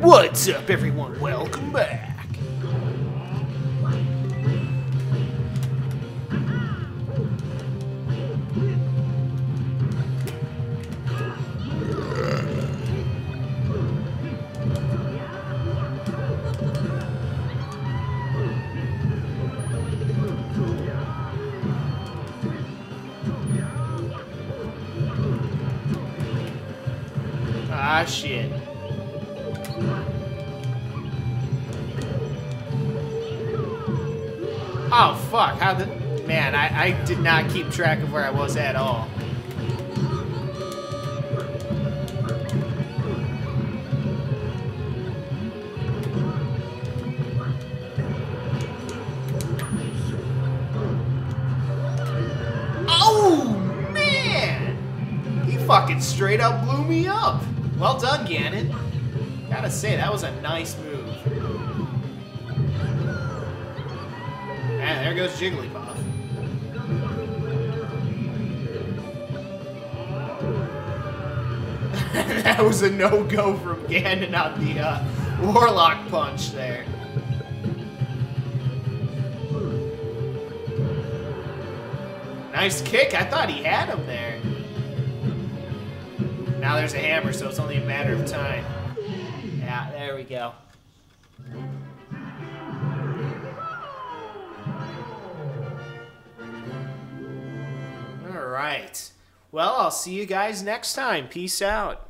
What's up, everyone? Welcome back. Ah, shit. Oh, fuck. How the... Man, I, I did not keep track of where I was at all. Oh, man! He fucking straight up blew me up. Well done, Ganon. Gotta say, that was a nice move. There goes Jigglypuff. that was a no-go from Ganon on the uh, Warlock punch there. Nice kick. I thought he had him there. Now there's a hammer, so it's only a matter of time. Yeah, there we go. Right. Well, I'll see you guys next time. Peace out.